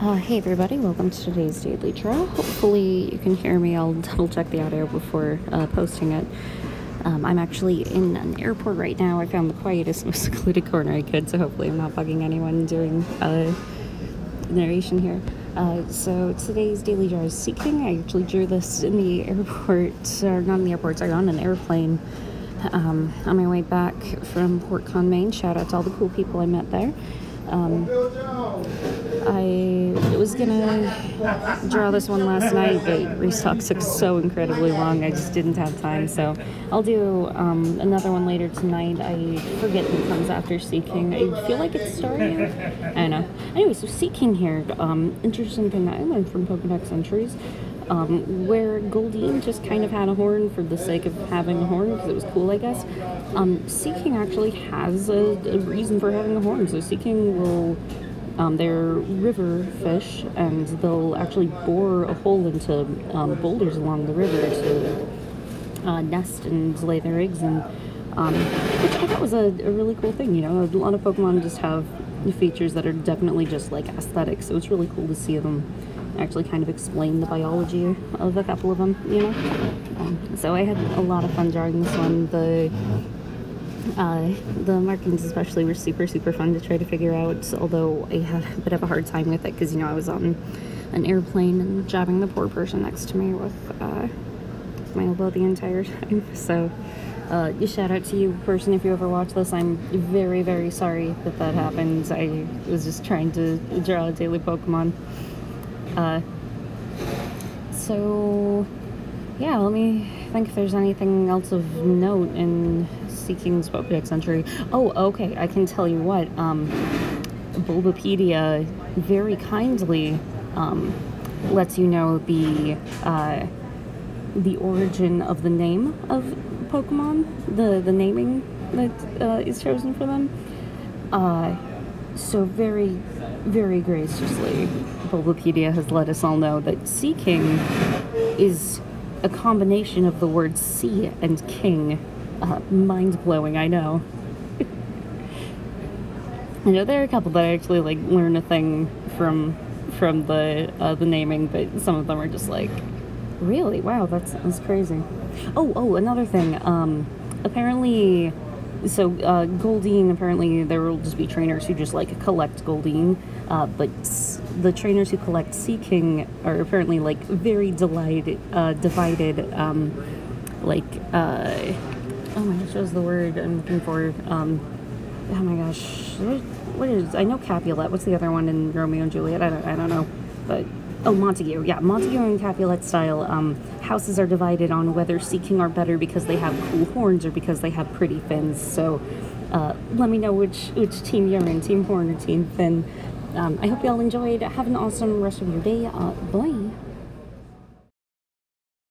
Uh, hey everybody, welcome to today's Daily Draw. Hopefully you can hear me. I'll double check the audio before uh, posting it. Um, I'm actually in an airport right now. I found the quietest, most secluded corner I could, so hopefully I'm not bugging anyone during uh, narration here. Uh, so today's Daily Draw is Seaking. I actually drew this in the airport, or not in the airport, sorry, on an airplane um, on my way back from Port Con, Maine. Shout out to all the cool people I met there. Um, I was gonna draw this one last night, but restock took so incredibly long. I just didn't have time, so I'll do um, another one later tonight. I forget who comes after Seaking. I feel like it's Staryu. I don't know. Anyway, so Seaking here. Um, interesting thing I learned from Pokedex entries um, where Goldeen just kind of had a horn for the sake of having a horn because it was cool, I guess. Um, Seaking actually has a, a, reason for having a horn. So Seaking will, um, they're river fish, and they'll actually bore a hole into um, boulders along the river to uh, nest and lay their eggs and um, which I thought was a, a really cool thing. You know, a lot of Pokemon just have features that are definitely just like aesthetic, so it's really cool to see them actually kind of explain the biology of a couple of them, you know? Um, so I had a lot of fun drawing this one. The uh, the markings especially were super, super fun to try to figure out, although I had a bit of a hard time with it because, you know, I was on an airplane and jabbing the poor person next to me with uh, my elbow the entire time. So, uh, shout out to you, person, if you ever watch this. I'm very, very sorry that that happened. I was just trying to draw a daily Pokemon. Uh, so, yeah, let me think if there's anything else of note in Seaking's Pokedex entry. Oh, okay, I can tell you what. Um, Bulbapedia very kindly um, lets you know the uh, the origin of the name of Pokemon, the the naming that uh, is chosen for them. Uh, so very, very graciously, Bulbapedia has let us all know that Seaking is a combination of the words sea and king. Uh, mind blowing, I know. I know there are a couple that I actually like learn a thing from from the uh, the naming, but some of them are just like, really, wow, that's that's crazy. Oh, oh, another thing. Um, apparently, so uh, Goldeen, apparently there will just be trainers who just like collect Goldeen, uh, but the trainers who collect Seaking are apparently like very delighted, uh, divided, um, like, uh, oh my gosh, what's the word I'm looking for? Um, oh my gosh, what is, I know Capulet, what's the other one in Romeo and Juliet? I don't, I don't know, but Oh, Montague. Yeah, Montague and Capulet style um, houses are divided on whether Sea Seaking are better because they have cool horns or because they have pretty fins. So uh, let me know which, which team you're in, Team Horn or Team Fin. Um, I hope you all enjoyed. Have an awesome rest of your day. Uh, bye.